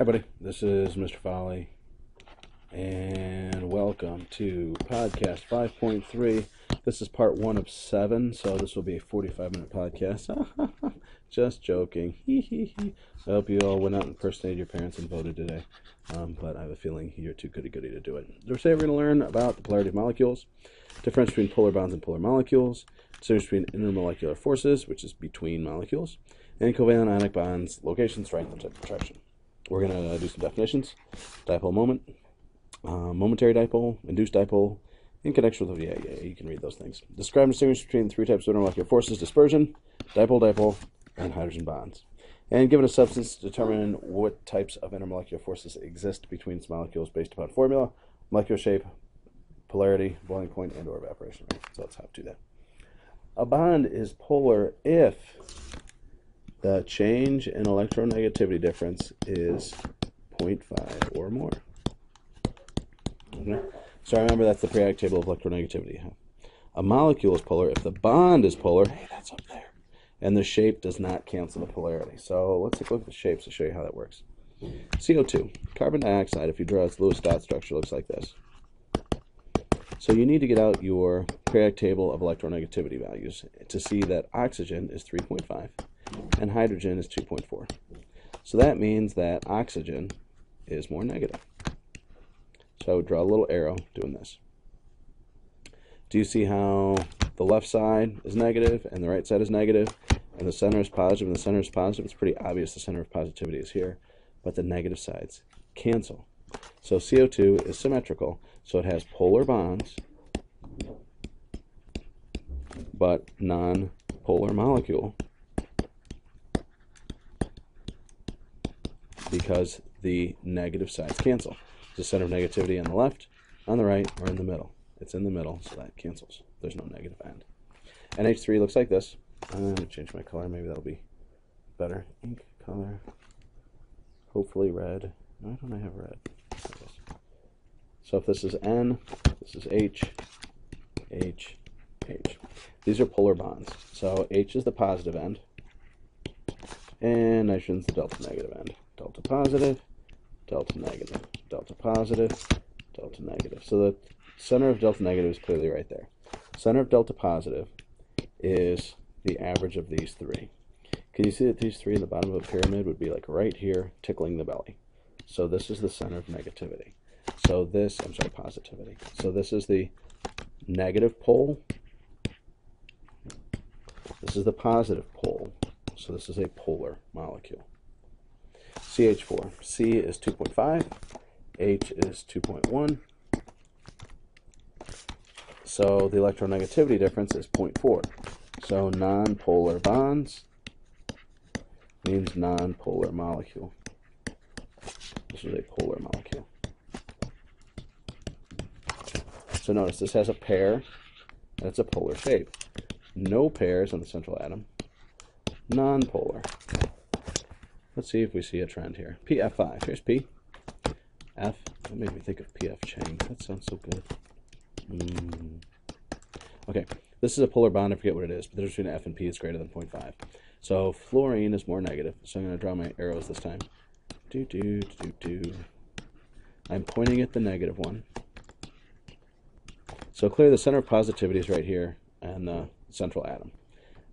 Hi, buddy. This is Mr. Falli, and welcome to podcast 5.3. This is part one of seven, so this will be a 45 minute podcast. Just joking. I hope you all went out and impersonated your parents and voted today, um, but I have a feeling you're too goody goody to do it. Today, we're going to learn about the polarity of molecules, difference between polar bonds and polar molecules, difference between intermolecular forces, which is between molecules, and covalent ionic bonds, location, strength, and attraction. We're going to do some definitions. Dipole moment, uh, momentary dipole, induced dipole, in connection with, yeah, yeah, you can read those things. Describe and distinguish between three types of intermolecular forces, dispersion, dipole, dipole, and hydrogen bonds. And given a substance, determine what types of intermolecular forces exist between its molecules based upon formula, molecular shape, polarity, boiling point, and or evaporation rate. So let's have to that. A bond is polar if the change in electronegativity difference is 0.5 or more. Okay? So remember that's the periodic table of electronegativity. A molecule is polar if the bond is polar. Hey, that's up there. And the shape does not cancel the polarity. So let's take a look at the shapes to show you how that works. CO2, carbon dioxide, if you draw its Lewis-Dot structure, looks like this. So you need to get out your periodic table of electronegativity values to see that oxygen is 3.5 and hydrogen is 2.4. So that means that oxygen is more negative. So I would draw a little arrow doing this. Do you see how the left side is negative and the right side is negative and the center is positive and the center is positive? It's pretty obvious the center of positivity is here, but the negative sides cancel. So CO2 is symmetrical, so it has polar bonds, but non-polar molecule because the negative sides cancel. There's a center of negativity on the left, on the right, or in the middle. It's in the middle, so that cancels. There's no negative end. NH3 looks like this. I'm going to change my color. Maybe that'll be better. Ink color. Hopefully red. Why don't I have red? So if this is N, this is H, H, H. These are polar bonds. So H is the positive end, and nitrogen's the delta negative end delta positive, delta negative, delta positive, delta negative. So the center of delta negative is clearly right there. Center of delta positive is the average of these three. Can you see that these three in the bottom of a pyramid would be like right here, tickling the belly? So this is the center of negativity. So this, I'm sorry, positivity. So this is the negative pole. This is the positive pole. So this is a polar molecule. CH4. C is 2.5, H is 2.1. So the electronegativity difference is 0.4. So nonpolar bonds means nonpolar molecule. This is a polar molecule. So notice this has a pair, and it's a polar shape. No pairs on the central atom. Nonpolar. Let's see if we see a trend here. PF5. Here's P. F. That made me think of PF Chang. That sounds so good. Mm. Okay, this is a polar bond. I forget what it is, but the difference between F and P is greater than 0.5. So fluorine is more negative. So I'm going to draw my arrows this time. Do, do, do, do. I'm pointing at the negative one. So clearly the center of positivity is right here and the central atom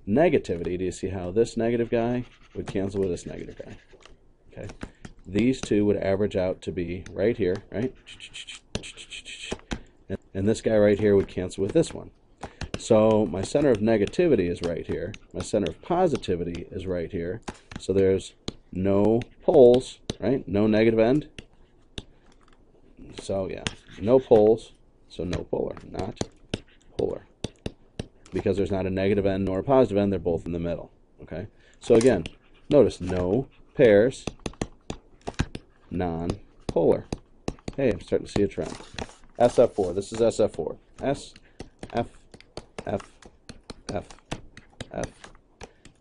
negativity, do you see how this negative guy would cancel with this negative guy? Okay. These two would average out to be right here, right? And this guy right here would cancel with this one. So my center of negativity is right here. My center of positivity is right here. So there's no poles, right? No negative end. So yeah, no poles. So no polar, not polar because there's not a negative end nor a positive end, they're both in the middle. Okay? So again, notice no pairs, non-polar. Hey, I'm starting to see a trend. SF4, this is SF4. S, F, F, F, F.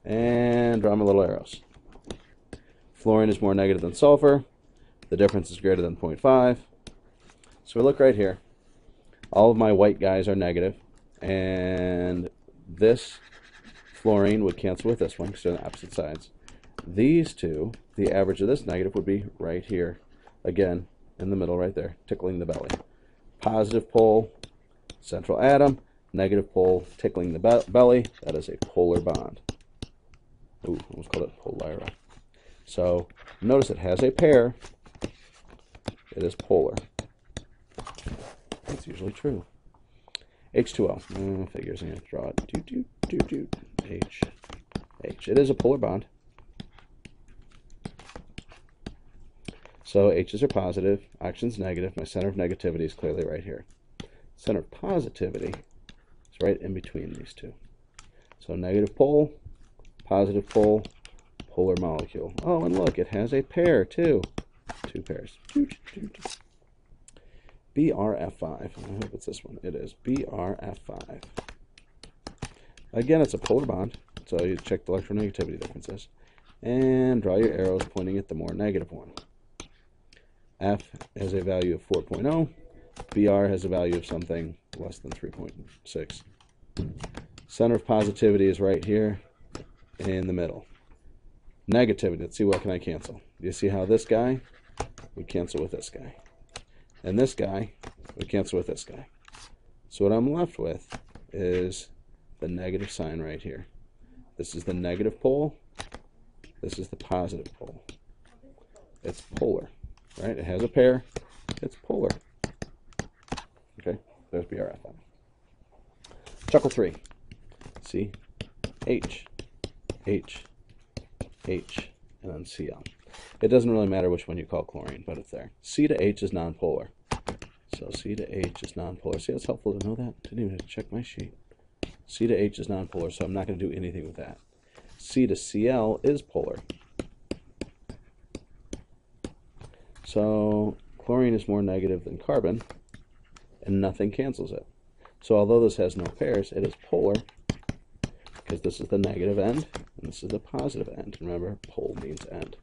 And draw my little arrows. Fluorine is more negative than sulfur. The difference is greater than 0.5. So we look right here. All of my white guys are negative and this fluorine would cancel with this one because they're on opposite sides. These two the average of this negative would be right here. Again, in the middle right there, tickling the belly. Positive pole, central atom, negative pole, tickling the be belly. That is a polar bond. Ooh, almost called it polyra. So notice it has a pair. It is polar. That's usually true. H2O. Mm, figures I'm going to draw it. Do, do, do, do. H. H. It is a polar bond. So H's are positive, oxygen's negative. My center of negativity is clearly right here. Center of positivity is right in between these two. So negative pole, positive pole, polar molecule. Oh, and look, it has a pair too. Two pairs. BRF5. I hope it's this one. It is BRF5. Again, it's a polar bond, so you check the electronegativity differences. And draw your arrows pointing at the more negative one. F has a value of 4.0. BR has a value of something less than 3.6. Center of positivity is right here in the middle. Negativity, let's see what can I cancel. You see how this guy would cancel with this guy. And this guy would cancel with this guy. So what I'm left with is the negative sign right here. This is the negative pole. This is the positive pole. It's polar right? It has a pair. It's polar. Okay, there's BRF. Chuckle 3. C, H, H, H, and then Cl. It doesn't really matter which one you call chlorine, but it's there. C to H is nonpolar. So C to H is nonpolar. See, it's helpful to know that. Didn't even check my sheet. C to H is nonpolar, so I'm not going to do anything with that. C to Cl is polar. So chlorine is more negative than carbon, and nothing cancels it. So although this has no pairs, it is polar, because this is the negative end, and this is the positive end. Remember, pole means end.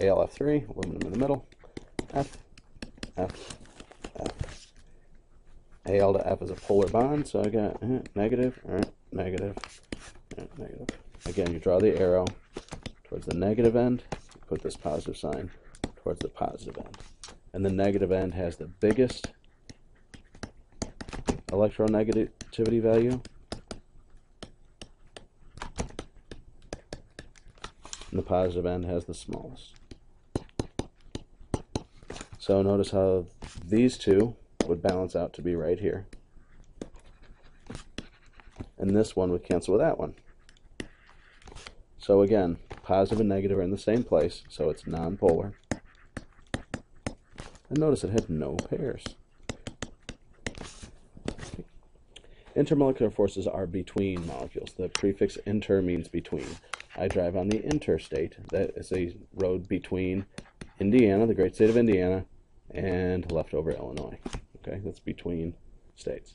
AlF3, aluminum in the middle, F, F, F. Al to F is a polar bond, so I got uh, negative, uh, negative, uh, negative. Again, you draw the arrow towards the negative end, put this positive sign towards the positive end. And the negative end has the biggest electronegativity value. And the positive end has the smallest. So notice how these two would balance out to be right here. And this one would cancel with that one. So again, positive and negative are in the same place, so it's nonpolar. And notice it had no pairs. Intermolecular forces are between molecules. The prefix inter means between. I drive on the interstate. That is a road between Indiana, the great state of Indiana, and leftover Illinois. Okay, that's between states.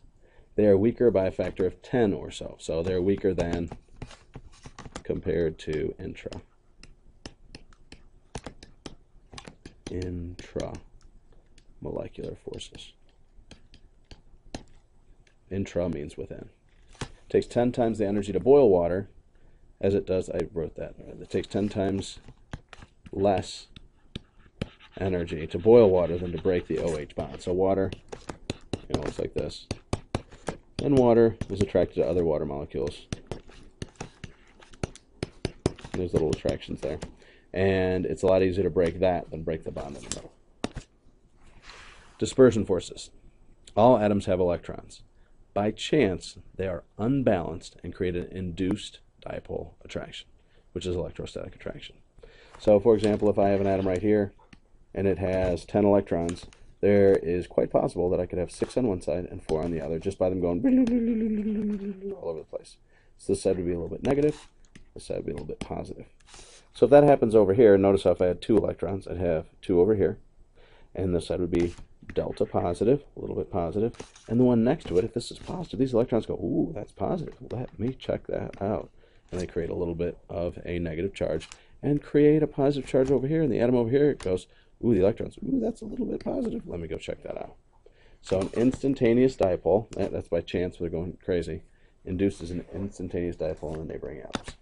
They are weaker by a factor of 10 or so. So they're weaker than compared to intra. Intra molecular forces. Intra means within. It takes 10 times the energy to boil water as it does, I wrote that, it takes 10 times less energy to boil water than to break the OH bond. So water, you know, looks like this. And water is attracted to other water molecules. There's little attractions there. And it's a lot easier to break that than break the bond in the middle. Dispersion forces. All atoms have electrons. By chance, they are unbalanced and create an induced dipole attraction, which is electrostatic attraction. So, for example, if I have an atom right here and it has 10 electrons, there is quite possible that I could have 6 on one side and 4 on the other just by them going all over the place. So this side would be a little bit negative, this side would be a little bit positive. So if that happens over here, notice how if I had 2 electrons, I'd have 2 over here, and this side would be delta positive, a little bit positive, and the one next to it, if this is positive, these electrons go, ooh, that's positive. Let me check that out. And they create a little bit of a negative charge and create a positive charge over here, and the atom over here goes, ooh, the electrons, ooh, that's a little bit positive. Let me go check that out. So an instantaneous dipole, that's by chance, they're going crazy, induces an instantaneous dipole in the neighboring atoms.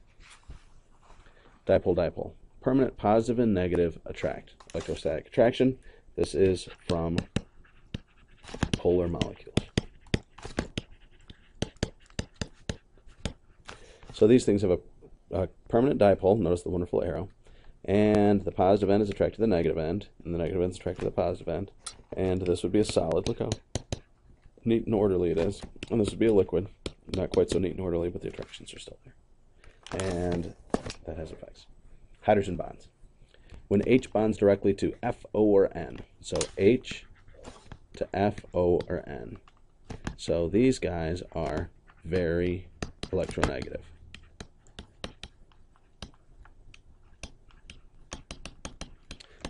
Dipole, dipole. permanent positive and negative attract. Electrostatic attraction. This is from polar molecules. So these things have a, a, permanent dipole. Notice the wonderful arrow. And the positive end is attracted to the negative end, and the negative end is attracted to the positive end. And this would be a solid. Look how neat and orderly it is. And this would be a liquid. Not quite so neat and orderly, but the attractions are still there. And that has effects. Hydrogen bonds. When H bonds directly to F, O, or N. So H to F, O, or N. So these guys are very electronegative.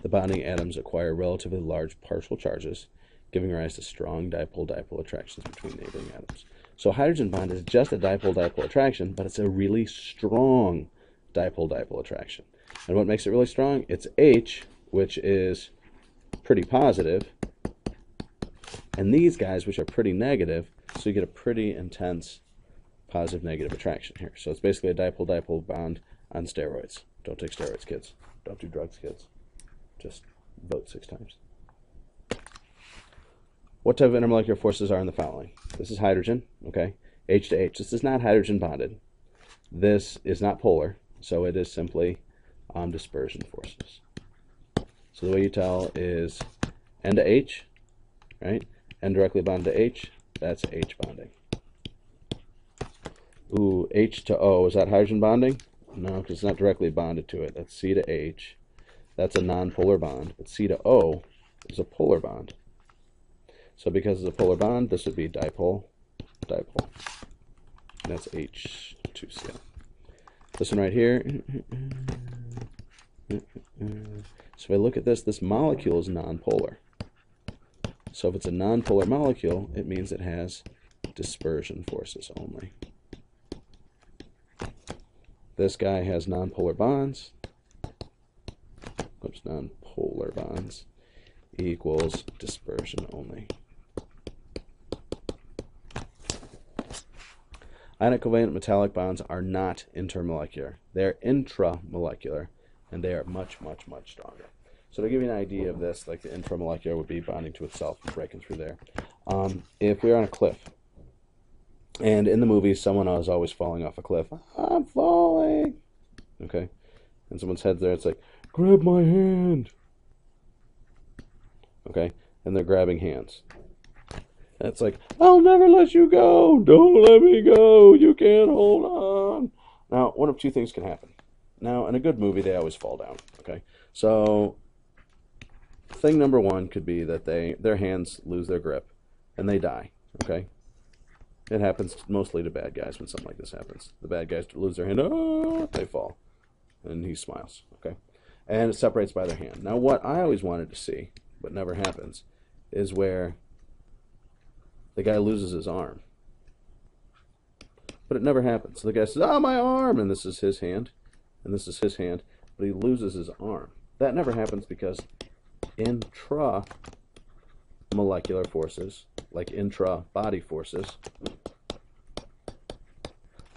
The bonding atoms acquire relatively large partial charges, giving rise to strong dipole-dipole attractions between neighboring atoms. So hydrogen bond is just a dipole-dipole attraction, but it's a really strong dipole-dipole attraction. And what makes it really strong? It's H, which is pretty positive, and these guys, which are pretty negative, so you get a pretty intense positive-negative attraction here. So it's basically a dipole-dipole bond on steroids. Don't take steroids, kids. Don't do drugs, kids. Just vote six times. What type of intermolecular forces are in the following? This is hydrogen, okay? H to H. This is not hydrogen bonded. This is not polar, so it is simply um, dispersion forces. So the way you tell is N to H, right? N directly bonded to H, that's H bonding. Ooh, H to O, is that hydrogen bonding? No, because it's not directly bonded to it. That's C to H. That's a nonpolar bond. But C to O is a polar bond. So because it's a polar bond, this would be dipole, dipole. And that's H2Cl. This one right here. So if I look at this, this molecule is nonpolar. So if it's a nonpolar molecule, it means it has dispersion forces only. This guy has nonpolar bonds. Oops, nonpolar bonds equals dispersion only. Ionic covalent metallic bonds are not intermolecular. They're intramolecular, and they are much, much, much stronger. So to give you an idea of this, like the intramolecular would be bonding to itself and breaking through there. Um, if we are on a cliff, and in the movie, someone is always falling off a cliff. I'm falling. Okay, and someone's head's there. It's like, grab my hand. Okay, and they're grabbing hands. And it's like, I'll never let you go. Don't let me go. You can't hold on. Now, one of two things can happen. Now, in a good movie, they always fall down. Okay, so thing number one could be that they their hands lose their grip and they die. Okay, it happens mostly to bad guys when something like this happens. The bad guys lose their hand, oh, they fall, and he smiles. Okay, and it separates by their hand. Now, what I always wanted to see, but never happens, is where the guy loses his arm. But it never happens. The guy says, "Oh, my arm," and this is his hand, and this is his hand, but he loses his arm. That never happens because intra molecular forces, like intra body forces,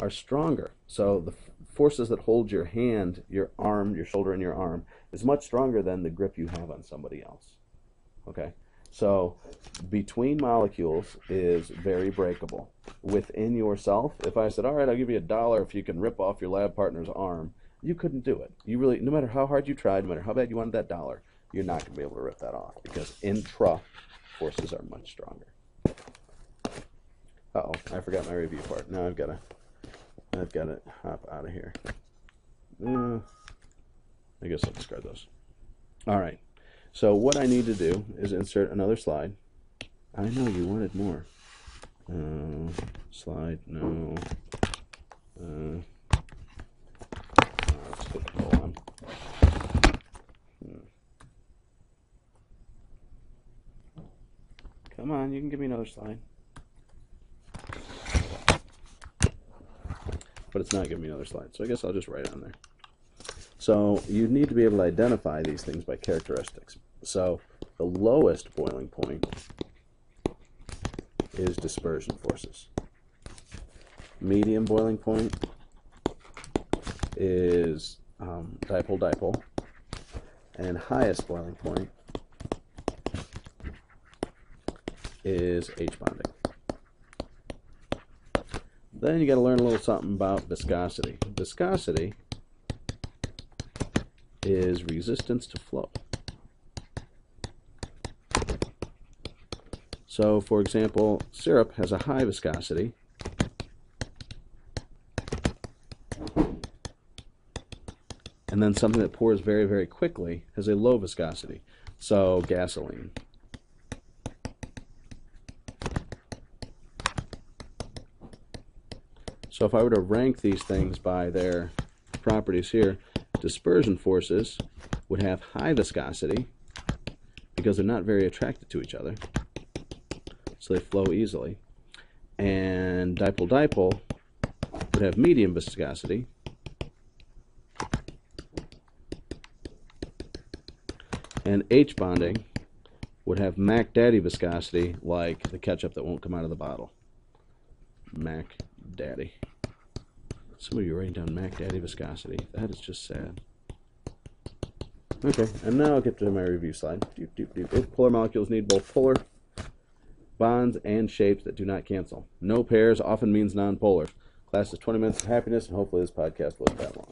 are stronger. So the forces that hold your hand, your arm, your shoulder, and your arm is much stronger than the grip you have on somebody else. Okay? So between molecules is very breakable. Within yourself, if I said, all right, I'll give you a dollar if you can rip off your lab partner's arm, you couldn't do it. You really, no matter how hard you tried, no matter how bad you wanted that dollar, you're not going to be able to rip that off because intra forces are much stronger. Uh oh, I forgot my review part. Now I've got to, I've got to hop out of here. Uh, I guess I'll discard those. All right. So what I need to do is insert another slide. I know you wanted more. Uh, slide, no. Uh, let's hit on. Hmm. Come on, you can give me another slide. But it's not giving me another slide, so I guess I'll just write it on there. So you need to be able to identify these things by characteristics. So the lowest boiling point is dispersion forces. Medium boiling point is um, dipole dipole. And highest boiling point is H bonding. Then you got to learn a little something about viscosity. Viscosity is resistance to flow. So, for example, syrup has a high viscosity. And then something that pours very, very quickly has a low viscosity. So, gasoline. So if I were to rank these things by their properties here, dispersion forces would have high viscosity because they're not very attracted to each other. So they flow easily. And dipole-dipole would have medium viscosity and H bonding would have Mac Daddy viscosity like the ketchup that won't come out of the bottle. Mac Daddy. Some of you are writing down Mac Daddy viscosity. That is just sad. Okay, and now I'll get to my review slide. Doop, doop, doop. Polar molecules need both polar bonds and shapes that do not cancel. No pairs often means nonpolar. Class is 20 minutes of happiness, and hopefully this podcast wasn't that long.